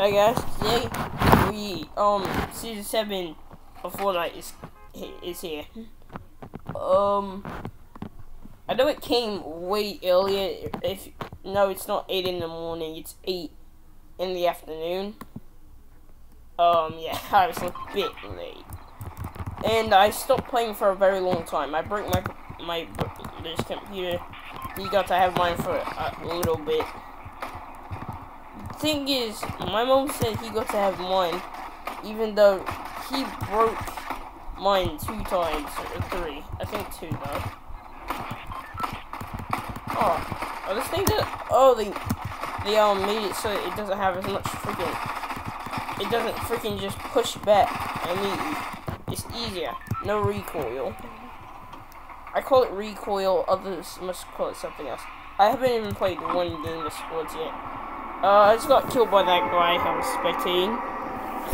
Hi guys, today we um season seven of Fortnite is is here. Um, I know it came way earlier. If no, it's not eight in the morning. It's eight in the afternoon. Um, yeah, I was a bit late, and I stopped playing for a very long time. I broke my my this computer. You got to have mine for a little bit thing is, my mom said he got to have mine, even though he broke mine two times, or three. I think two, though. Oh, oh this thing did, oh, they, they, um, made it so it doesn't have as much freaking, it doesn't freaking just push back immediately. It's easier. No recoil. I call it recoil, others must call it something else. I haven't even played one game of sports yet. Uh, I just got killed by that guy I was spectating.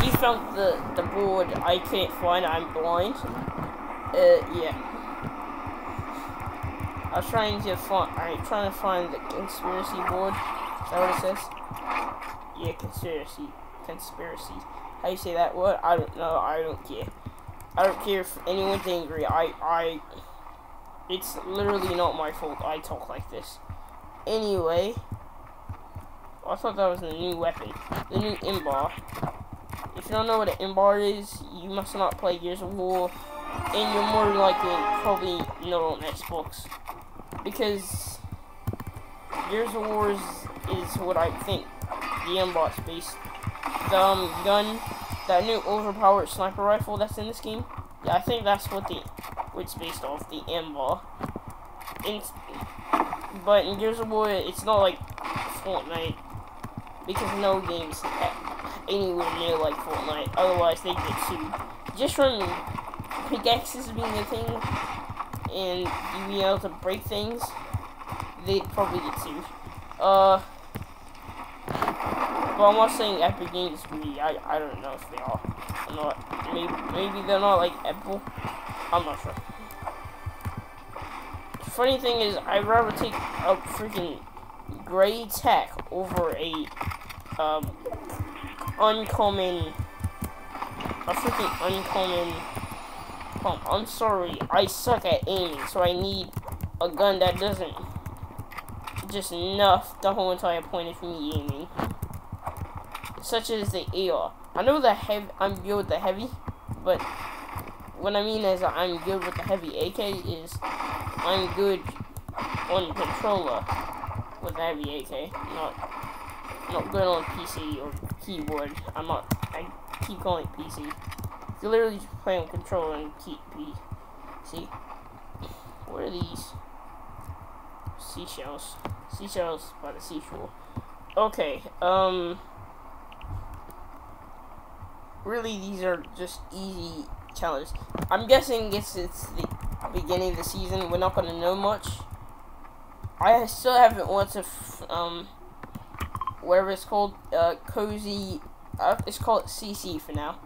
He found the, the board I can't find, I'm blind. Uh, yeah. I was trying to find, I'm trying to find the conspiracy board. Is that what it says? Yeah, conspiracy. Conspiracy. How you say that word? I don't know, I don't care. I don't care if anyone's angry. I, I, it's literally not my fault I talk like this. Anyway, I thought that was a new weapon. The new Embar. If you don't know what an Embar is, you must not play Gears of War. And you're more likely probably not on Xbox. Because Gears of War is, is what I think the Embar based. The um, gun, that new overpowered sniper rifle that's in this game. Yeah, I think that's what the it's based off, the Embar. But in Gears of War, it's not like Fortnite because no game's anywhere near like Fortnite. Otherwise, they get sued. Just from pickaxes being a thing and you being able to break things, they'd probably get sued. Uh, but I'm not saying Epic Games be. I I don't know if they are. I'm not. Maybe maybe they're not like Apple. I'm not sure. Funny thing is, I'd rather take a freaking gray tech over a um, uncommon, a freaking uncommon. I'm sorry, I suck at aiming, so I need a gun that doesn't just enough the whole entire point of me aiming. Such as the AR. I know the heavy, I'm good with the heavy, but what I mean is I'm good with the heavy AK is I'm good on controller with the heavy AK, not not good on PC or keyboard. I'm not. I keep calling it PC. You literally just play on controller and keep P. See, What are these? Seashells. Seashells by the seashore. Okay. Um. Really, these are just easy challenges. I'm guessing it's it's the beginning of the season. We're not gonna know much. I still haven't a um whatever it's called, uh, Cozy, uh, it's called CC for now.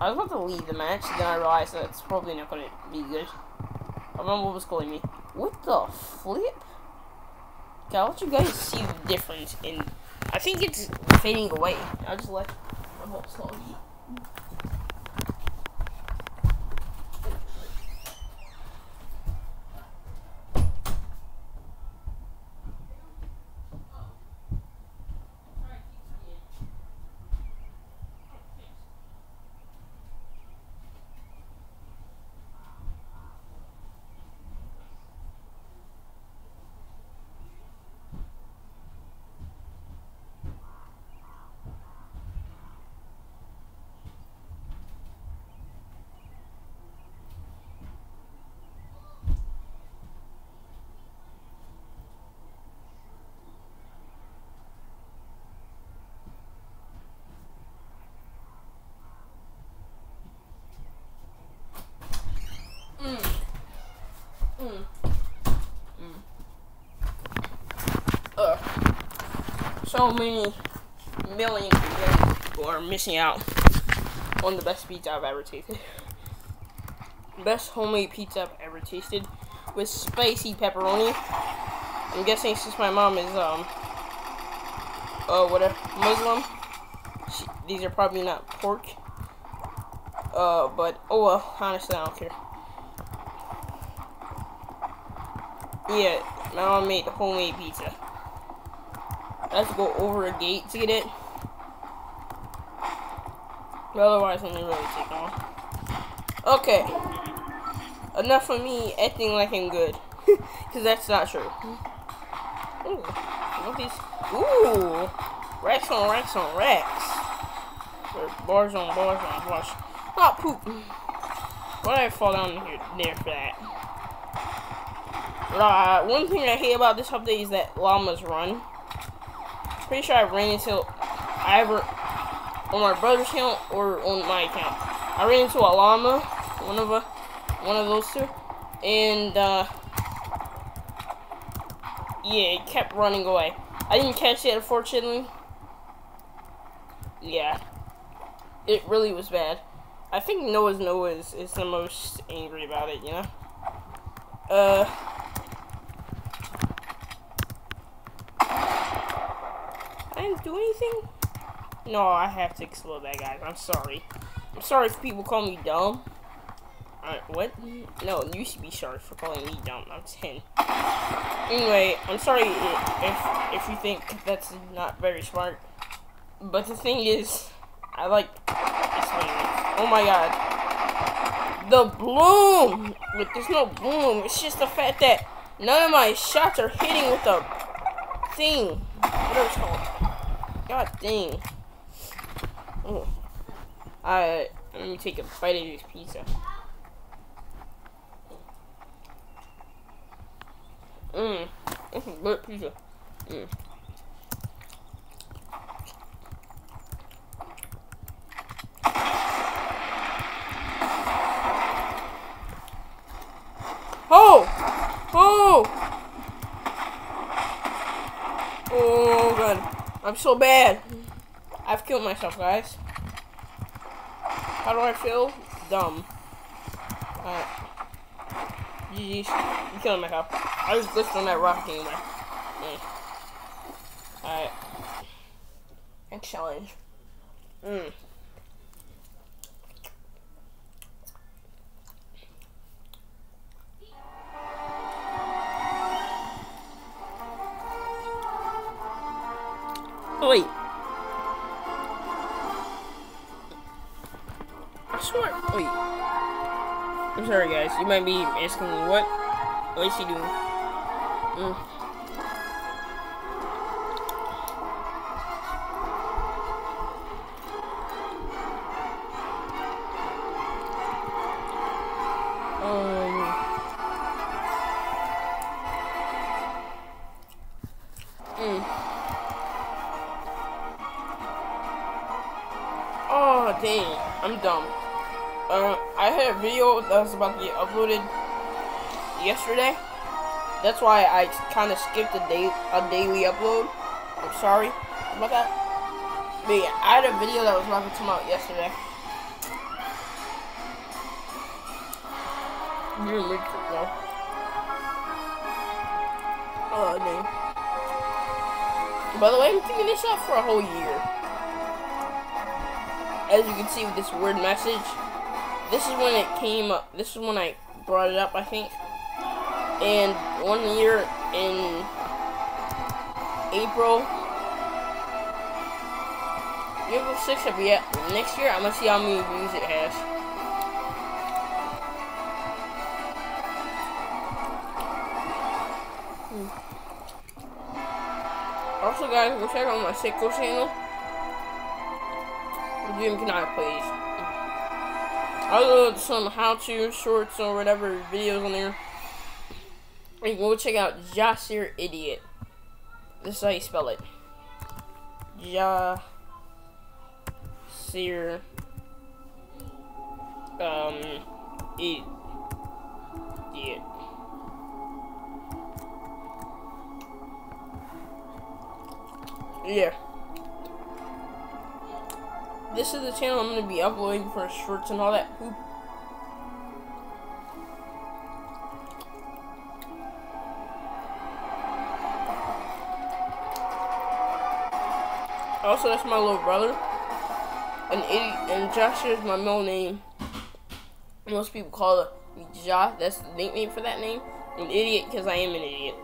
I was about to leave the match, then I realized that it's probably not going to be good. I remember what was calling me. What the flip? Okay, I'll let you guys see the difference in, I think it's fading away. I just let my whole slowly. So many millions of people are missing out on the best pizza I've ever tasted. Best homemade pizza I've ever tasted with spicy pepperoni. I'm guessing since my mom is um uh what a Muslim, these are probably not pork. Uh, but, oh well, honestly, I don't care. Yeah, my mom made homemade pizza. I have to go over a gate to get it. But otherwise, it doesn't really take long. Okay. Enough of me acting like I'm good. Because that's not true. Ooh. These? Ooh. Racks on racks on racks. Or bars on bars on bars. Not poop. Why did I fall down here there for that? Uh, one thing I hate about this update is that llamas run. Pretty sure I ran into I ever on my brother's account or on my account. I ran into a llama, one of a one of those two, and uh, yeah, it kept running away. I didn't catch it, unfortunately. Yeah, it really was bad. I think Noah's Noah is, is the most angry about it, you know? Uh... do anything? No, I have to explode that, guys. I'm sorry. I'm sorry if people call me dumb. What? No, you should be sorry for calling me dumb. I'm 10. Anyway, I'm sorry if, if you think that's not very smart. But the thing is, I like Oh my god. The bloom! But there's no bloom. It's just the fact that none of my shots are hitting with the thing. Whatever it's called. God dang. Oh. Alright, let me take a bite of this pizza. Mmm. This is good pizza. Mmm. Oh! Oh! Oh, God. I'm so bad. I've killed myself, guys. How do I feel? Dumb. Alright. GG's. I'm killing myself. I was glitched on that rock anyway. Yeah. Alright. Next challenge. Mmm. You might be asking me what? What is she doing? Mm. dang, I'm dumb. Had a video that was about to get uploaded yesterday. That's why I kind of skipped a day a daily upload. I'm sorry about that. But yeah, I had a video that was about to come out yesterday. Oh, dang. By the way, I'm keeping this up for a whole year as you can see with this weird message, this is when it came up. This is when I brought it up, I think. And one year in April, April 6th, I'll be at next year. I'm gonna see how many views it has. Hmm. Also, guys, go check out my Sicko channel. Jim can I please? I'll load some how-to shorts or whatever videos on there. And go check out Jasir Idiot. This is how you spell it. Jasir. Um. Idiot. Yeah this is the channel I'm going to be uploading for shorts and all that poop. Also, that's my little brother. an idiot, and is my middle name. Most people call me Ja. That's the nickname for that name. An idiot because I am an idiot.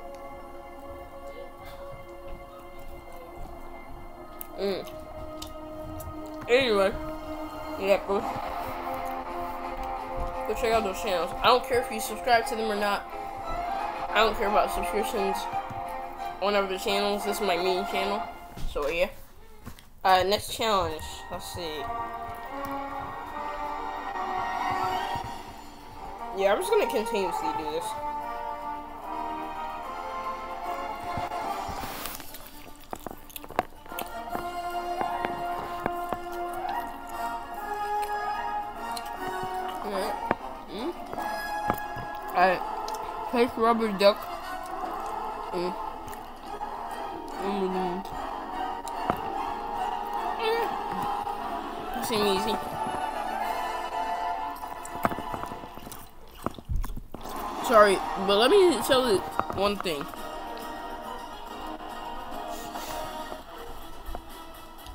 Mm. Anyway, yeah, go, go check out those channels. I don't care if you subscribe to them or not. I don't care about subscriptions on other channels. This is my main channel. So yeah. Uh, next challenge. Let's see. Yeah, I'm just gonna continuously do this. Take rubber duck. Mm. Mm. Mm. Seem easy. Sorry, but let me tell you one thing.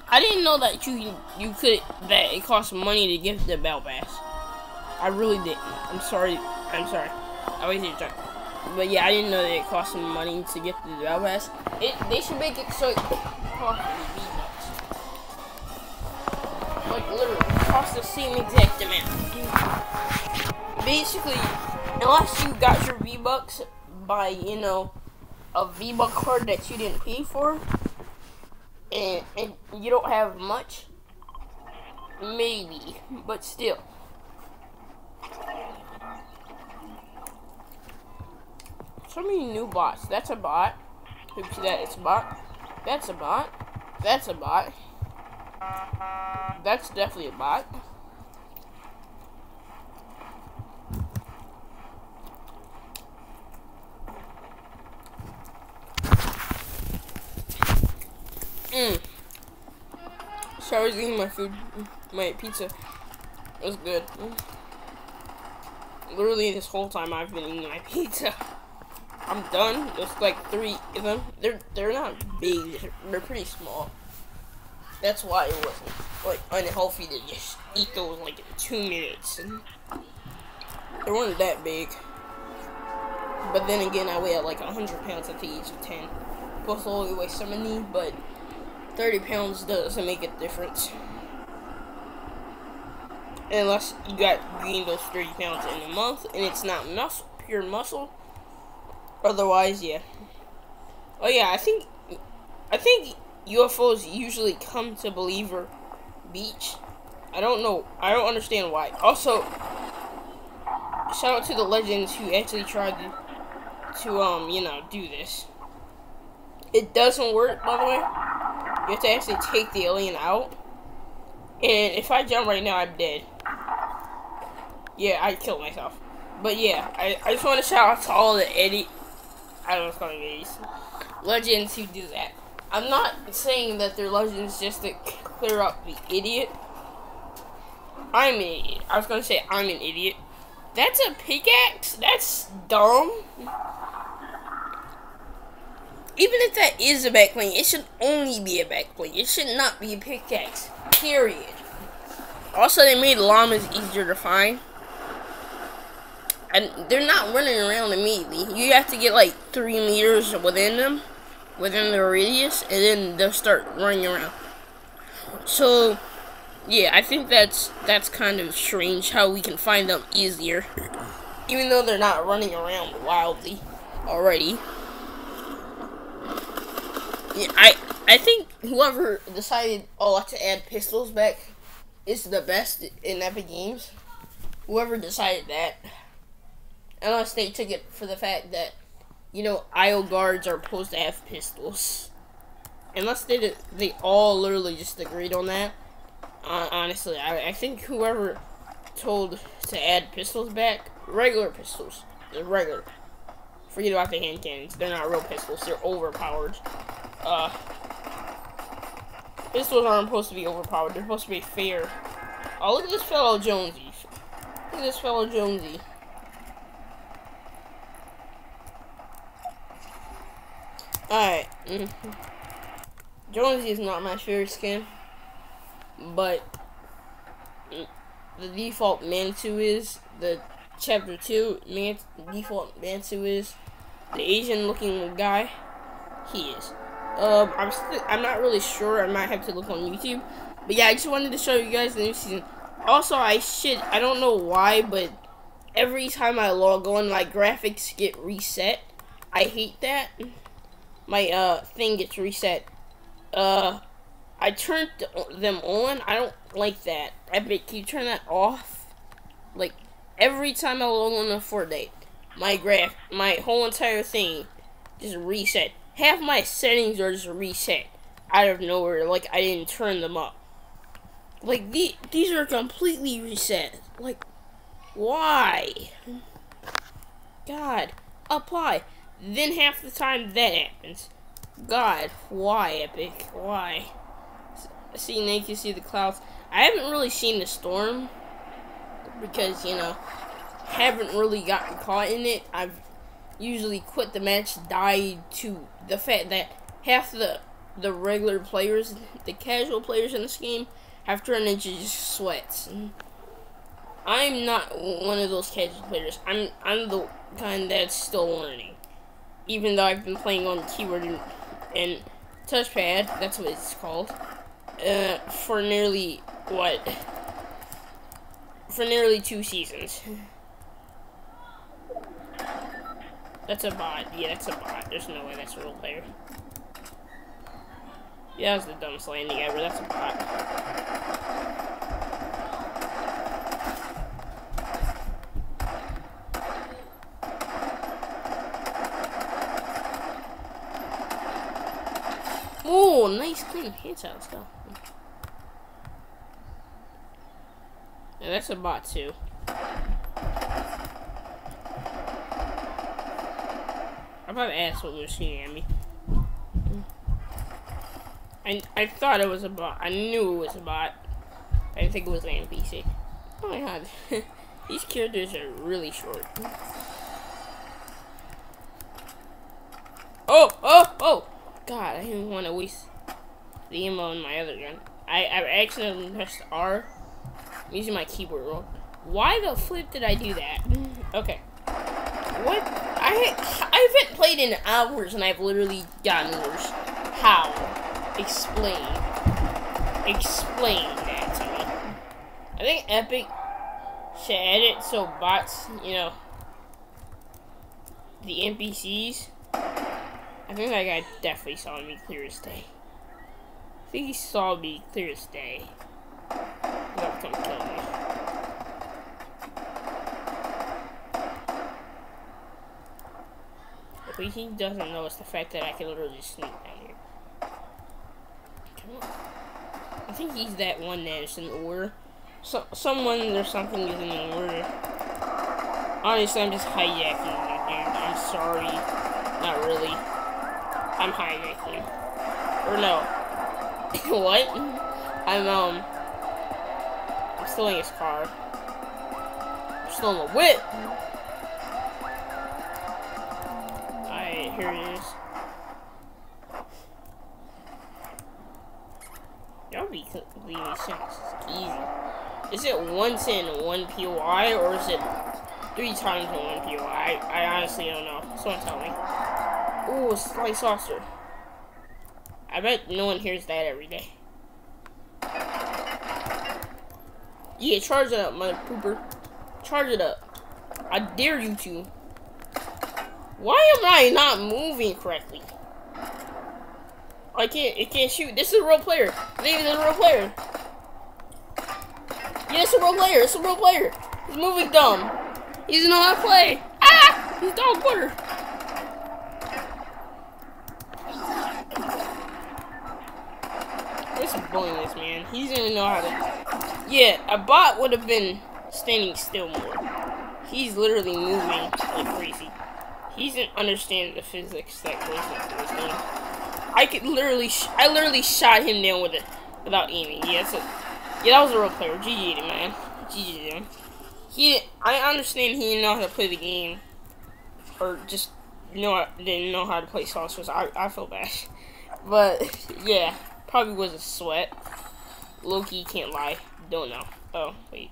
I didn't know that you you could that it costs money to get the bell pass. I really didn't. I'm sorry. I'm sorry. I wasted your time. But yeah, I didn't know that it cost some money to get the bell pass. It they should make it so it costs. Like literally, it costs the same exact amount. Basically, unless you got your V bucks by you know a V buck card that you didn't pay for, and and you don't have much, maybe, but still. So many new bots. That's a bot. Oops, that it's a bot. That's a bot. That's a bot. That's definitely a bot. Mmm. So I was eating my food, my pizza. It was good. Literally this whole time I've been eating my pizza. I'm done. There's like three of them. They're they're not big. They're, they're pretty small. That's why it wasn't like unhealthy to just eat those like in two minutes. And they weren't that big. But then again, I weigh like 100 pounds at the age of 10. Plus, I only weigh 70, but 30 pounds doesn't make a difference. Unless you got gained those 30 pounds in a month, and it's not muscle, pure muscle. Otherwise, yeah. Oh yeah, I think, I think UFOs usually come to Believer Beach. I don't know. I don't understand why. Also, shout out to the legends who actually tried to, to um, you know, do this. It doesn't work, by the way. You have to actually take the alien out. And if I jump right now, I'm dead. Yeah, I killed myself. But yeah, I, I just want to shout out to all the Eddie. I don't know calling these legends who do that. I'm not saying that they're legends just to clear up the idiot. I'm an idiot. I was gonna say I'm an idiot. That's a pickaxe? That's dumb. Even if that is a backplane, it should only be a backplane. It should not be a pickaxe. Period. Also, they made llamas easier to find. And they're not running around immediately. You have to get like three meters within them, within the radius, and then they'll start running around. So, yeah, I think that's that's kind of strange how we can find them easier, even though they're not running around wildly already. Yeah, I I think whoever decided oh to add pistols back is the best in Epic Games. Whoever decided that, unless they took it for the fact that you know IO guards are supposed to have pistols. Unless they did, they all literally just agreed on that. Uh, honestly, I, I think whoever told to add pistols back, regular pistols, they're regular. Forget about the hand cannons. They're not real pistols. They're overpowered. Uh, pistols aren't supposed to be overpowered. They're supposed to be fair. Oh, look at this fellow Jonesy. Look at this fellow Jonesy. Alright. Mm -hmm. Jonesy is not my favorite skin. But the default Mantu is, the chapter 2 man, default Mantu is, the Asian looking guy, he is. Um, I'm, I'm not really sure, I might have to look on YouTube. But yeah, I just wanted to show you guys the new season. Also, I should, I don't know why, but every time I log on, my graphics get reset. I hate that. My, uh, thing gets reset. Uh, I turned them on. I don't like that. Epic, can you turn that off? Like, every time I log on a Fortnite, my graph, my whole entire thing just reset. Half my settings are just reset out of nowhere. Like, I didn't turn them up. Like, the, these are completely reset. Like, why? God, apply. Then half the time that happens. God, why, Epic? Why? See, now you can see the clouds. I haven't really seen the storm because, you know, haven't really gotten caught in it. I've usually quit the match, died to the fact that half the the regular players, the casual players in this game, have turned into just sweats. I'm not one of those casual players. I'm I'm the kind that's still learning. Even though I've been playing on keyboard and, and touchpad, that's what it's called, uh, for nearly what? For nearly two seasons. That's a bot. Yeah, that's a bot. There's no way that's a real player. Yeah, that's the dumbest landing ever. That's a bot. Nice clean headshot. Let's. Yeah, that's a bot too. I probably asked what was shooting at me. I, I thought it was a bot. I knew it was a bot. I didn't think it was an NPC. Oh my god. These characters are really short. Oh, oh, oh! God, I didn't want to waste the ammo in my other gun. I, I accidentally pressed R. I'm using my keyboard roll. Why the flip did I do that? Okay. What? I I haven't played in hours and I've literally gotten worse. How? Explain. Explain that to me. I think Epic should edit so bots, you know, the NPCs I think that guy definitely saw me clear as day. I think he saw me clear as day. He's come kill me. What he doesn't know is the fact that I can literally sneak down here. Come on. I think he's that one that is in order. So, someone or something is in the order. Honestly, I'm just hijacking you, dude. I'm sorry. Not really. I'm hijacking. Or no. what? I'm, um... I'm stealing his car. I'm stealing a whip! Alright, here it is. Y'all be leaving sense. Easy. Is it once in one POI, or is it three times in one POI? I, I honestly don't know. Someone tell me. Ooh, a slice saucer. I bet no one hears that every day. Yeah, charge it up, mother pooper. Charge it up. I dare you to. Why am I not moving correctly? I can't, it can't shoot. This is a real player. Think this is a real player. Yeah, it's a real player. It's a real player. He's moving dumb. He doesn't know how to play. Ah! He's dog butter. This man. He even know how to... Yeah, a bot would have been standing still more. He's literally moving like crazy. He doesn't understand the physics that goes into this game. I could literally... I literally shot him down with it without aiming. Yeah, a, yeah, that was a real player. GG to man. GG him. He... I understand he didn't know how to play the game. Or just know didn't know how to play saucers. I, I feel bad. But, yeah. Probably was a sweat. Loki can't lie. Don't know. Oh, wait.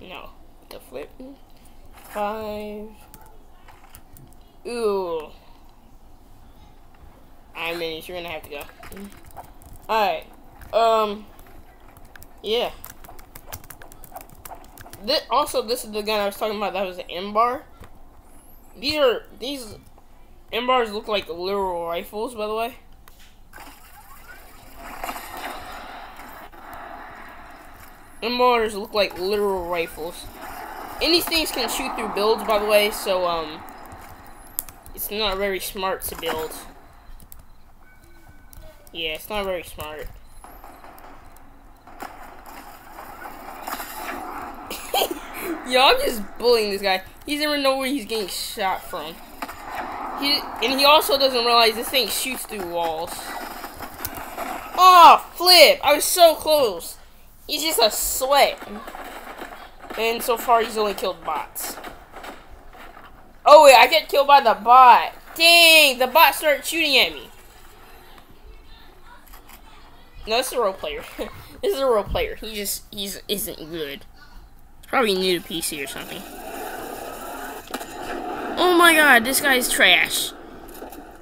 No. The flip. Five. Ooh. I mean, you're gonna have to go. Alright. Um. Yeah. This, also, this is the gun I was talking about that was an Embar. These are, these Embars look like literal rifles, by the way. Embars look like literal rifles. And these things can shoot through builds, by the way, so, um, it's not very smart to build. Yeah, it's not very smart. Yo, I'm just bullying this guy. He doesn't even know where he's getting shot from. He, and he also doesn't realize this thing shoots through walls. Oh, flip! I was so close. He's just a sweat. And so far, he's only killed bots. Oh, wait, I get killed by the bot. Dang, the bot started shooting at me. No, this is a role player. this is a role player. He just, he's isn't good. Probably new to PC or something. Oh my god, this guy's trash.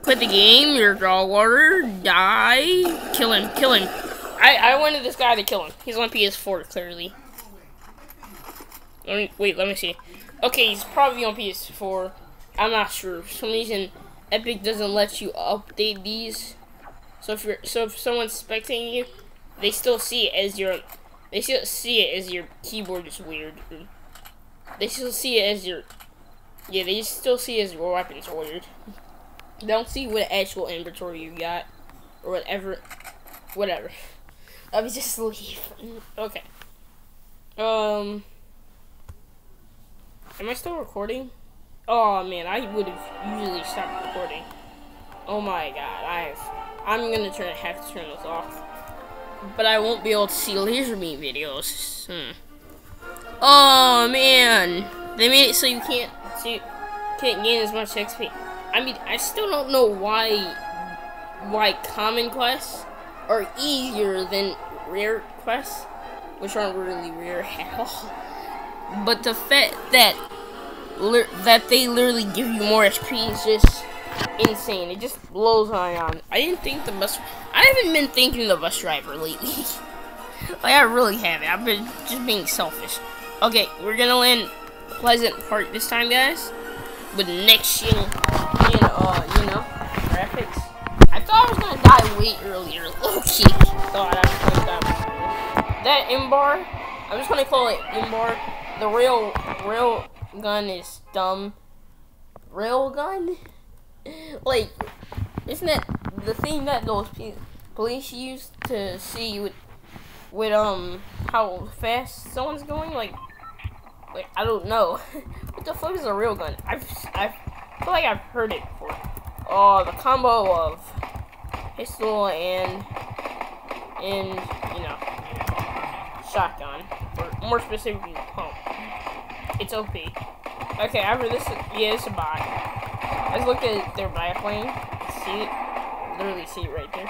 Quit the game, you're dog water, die. Kill him, kill him. I, I wanted this guy to kill him. He's on PS4, clearly. Let me, wait, let me see. Okay, he's probably on PS4. I'm not sure. For some reason, Epic doesn't let you update these. So if you're so if someone's spectating you, they still see it as your they still see it as your keyboard is weird. They still see it as your yeah, they still see it as your weapons weird. They don't see what actual inventory you got or whatever whatever. Let me just leave. Okay. Um Am I still recording? Oh man, I would have usually stopped recording. Oh my god, I have I'm gonna turn have to turn this off. But I won't be able to see Lazarbeam videos. Hmm. Oh man. They made it so you can't see can't gain as much XP. I mean I still don't know why why common quests are easier than rare quests, which aren't really rare at all. But the fact that that they literally give you more HP is just insane. It just blows my mind. I didn't think the bus. I haven't been thinking the bus driver lately. like I really haven't. I've been just being selfish. Okay, we're gonna land Pleasant Park this time, guys, with next gen, I way earlier. Thought I was gonna. That Embar, I'm just gonna call it Embar. The real, real gun is dumb. Rail gun like, isn't that the thing that those police use to see with, with um how fast someone's going? Like, like I don't know. what the fuck is a real gun? I've I feel like I've heard it before. Oh, the combo of pistol and and you know shotgun, or more specifically pump. It's OP. Okay, after this, yeah, it's a bot. Let's look at their biplane. See it? Literally see it right there.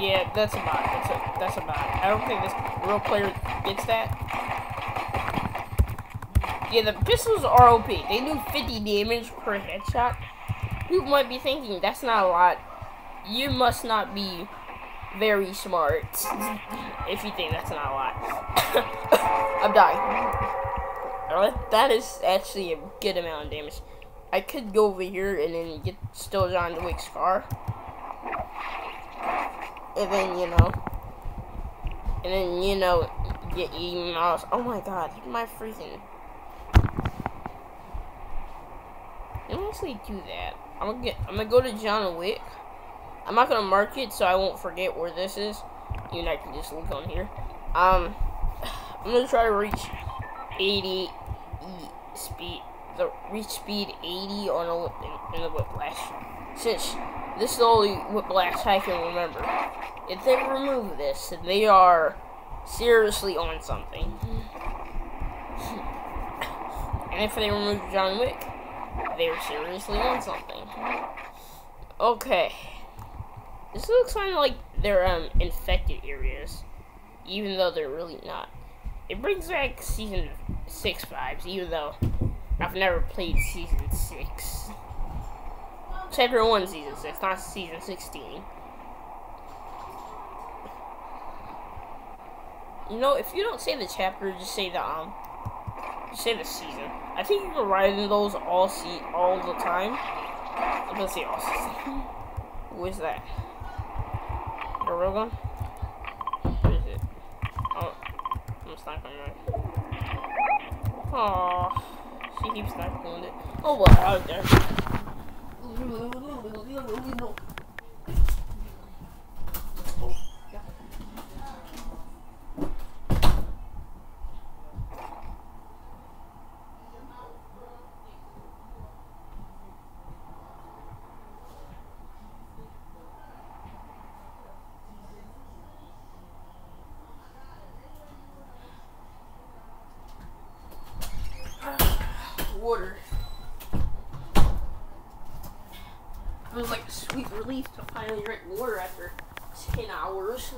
Yeah, that's a bot. That's a that's a bot. I don't think this real player gets that. Yeah, the pistols are OP. They do 50 damage per headshot. People might be thinking that's not a lot. You must not be very smart if you think that's not a lot. I'm dying. Uh, that is actually a good amount of damage. I could go over here and then get still John Wick's car. And then, you know, and then, you know, get emails. Oh my god, my freaking. Let me actually do that. I'm gonna get, I'm gonna go to John Wick. I'm not gonna mark it so I won't forget where this is. You and I can just look on here. Um, I'm gonna try to reach 80 speed the reach speed 80 on a, in, the whiplash. Since this is the only whiplash I can remember. If they remove this, they are seriously on something. and if they remove John Wick, they're seriously on something. Okay. This looks kind of like they're um, infected areas, even though they're really not. It brings back season 6 vibes, even though I've never played Season 6. Chapter 1 Season 6, not Season 16. You know, if you don't say the chapter, just say the, um, just say the season. I think you can write in those all see all the time. Let's say all season. Who is that? A real? Where is it? Oh, I'm sniping right. Aww, she keeps sniping on it. Oh well, out there. Water. It was like a sweet relief to finally drink water after 10 hours.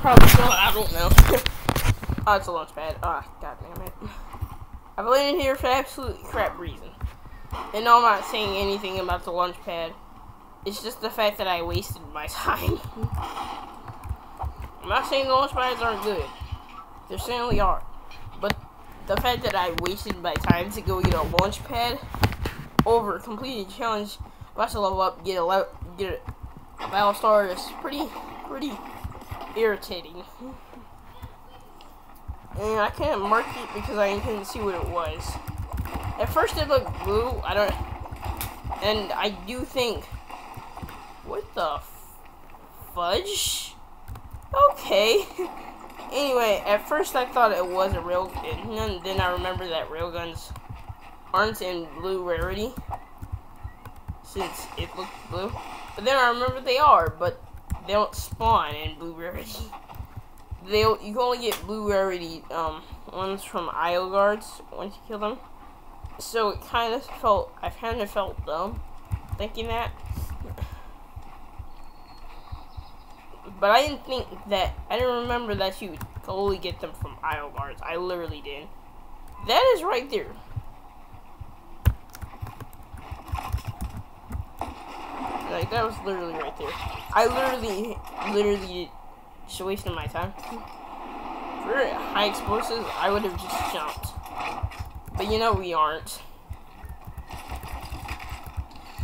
Probably not, I don't know. oh, it's a launch pad. Ah, oh, god damn it. I've landed here for absolutely crap reason. And no, I'm not saying anything about the launch pad. It's just the fact that I wasted my time. I'm not saying the launch pads aren't good. They certainly are. The fact that I wasted my time to go get a launch pad over completing a challenge, watch a level up, get a get a battle star is pretty, pretty irritating. And I can't mark it because I couldn't see what it was. At first it looked blue, I don't, and I do think, what the fudge? Okay. Anyway, at first I thought it was a real, and then I remember that railguns aren't in blue rarity, since it looked blue. But then I remember they are, but they don't spawn in blue rarity. They you can only get blue rarity um, ones from IO guards once you kill them. So it kind of felt, I kind of felt dumb thinking that. But I didn't think that, I didn't remember that you could only get them from IO guards. I literally did. That is right there. Like, that was literally right there. I literally, literally just wasted my time. For high explosives, I would have just jumped. But you know we aren't.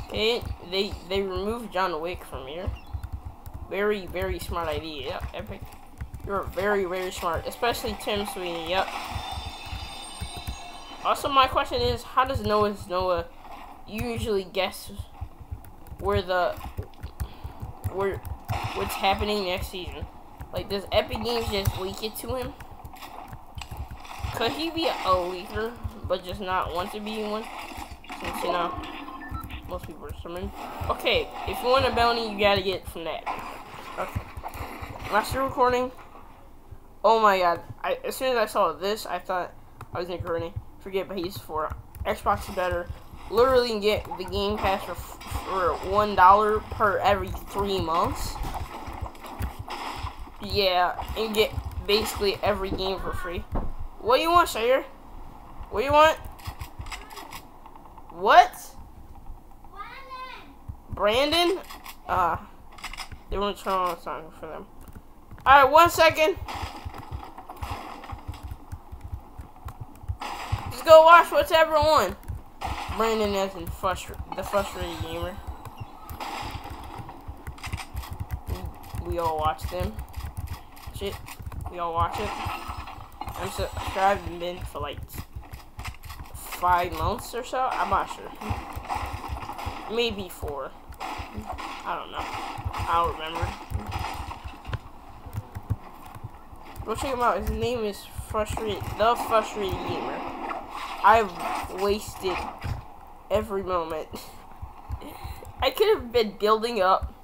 Okay, they, they removed John Wick from here. Very, very smart idea. Yep, Epic. You're very, very smart. Especially Tim Sweeney. Yep. Also, my question is, how does Noah's Noah usually guess where the where what's happening next season? Like, does Epic Games just leak it to him? Could he be a leaker, but just not want to be one? Since, you know, most people are swimming. Okay, if you want a bounty, you gotta get from that. Okay. Still recording? Oh my god. I, as soon as I saw this, I thought I was recording. Forget he's for Xbox is better. Literally get the Game Pass for, for $1 per every three months. Yeah, and get basically every game for free. What do you want, Sayer? What do you want? What? Brandon? Brandon? Uh, they want to turn on a song for them. Alright, one second. Just go watch whatever on. Brandon is in the frustrated gamer. We, all watch them. Shit. We all watch it. I'm subscribed and been for like five months or so. I'm not sure. Maybe four. I don't know. I don't remember. Go check him out. His name is Frustrated, the Frustrated Gamer. I've wasted every moment. I could have been building up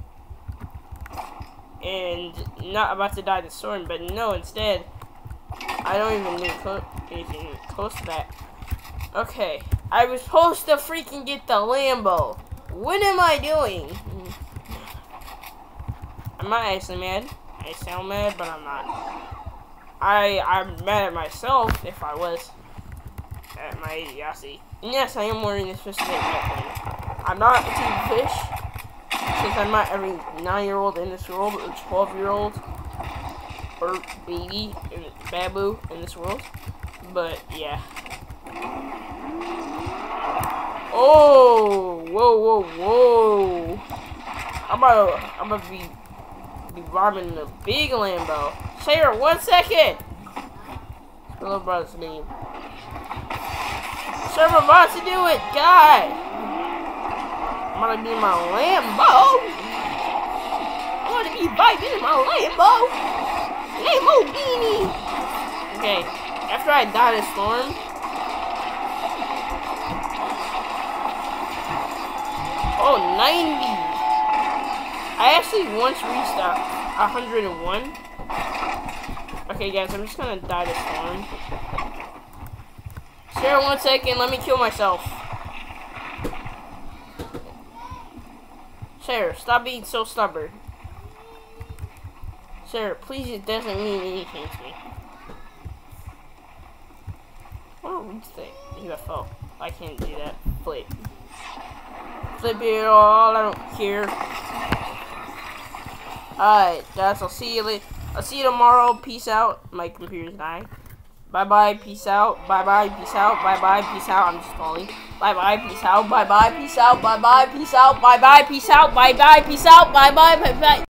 and not about to die the storm, but no, instead, I don't even need anything close to that. Okay, I was supposed to freaking get the Lambo. What am I doing? I'm not actually mad. I sound mad, but I'm not. I I'm mad at myself if I was at my idiocy. And yes, I am wearing this fish. I'm not a team fish since I'm not every nine-year-old in this world or twelve-year-old or baby in babu in this world. But yeah. Oh, whoa, whoa, whoa! I'm to, I'm to be be robbing the big Lambo. Sarah, one second. Little brother's name. Sarah wants to do it, God. I'm gonna be my Lambo. I'm gonna be vibing in my Lambo. Lamborghini. Okay, after I die a storm. Oh, 90. I actually once reached a 101. Okay, guys, I'm just gonna die this storm. Share one second, let me kill myself. Sarah, stop being so stubborn. Sarah, please, it doesn't mean anything to me. What a weird thing. UFO. I can't do that. Flip. Flip it all, I don't care. Alright, guys, I'll see you later. I'll see you tomorrow. Peace out. My computer's dying. Bye bye, peace out. Bye bye, peace out. Bye bye, peace out. I'm just calling. Bye bye, peace out. Bye bye, peace out. Bye bye, peace out. Bye bye, peace out. Bye bye, peace out. Bye bye, bye bye.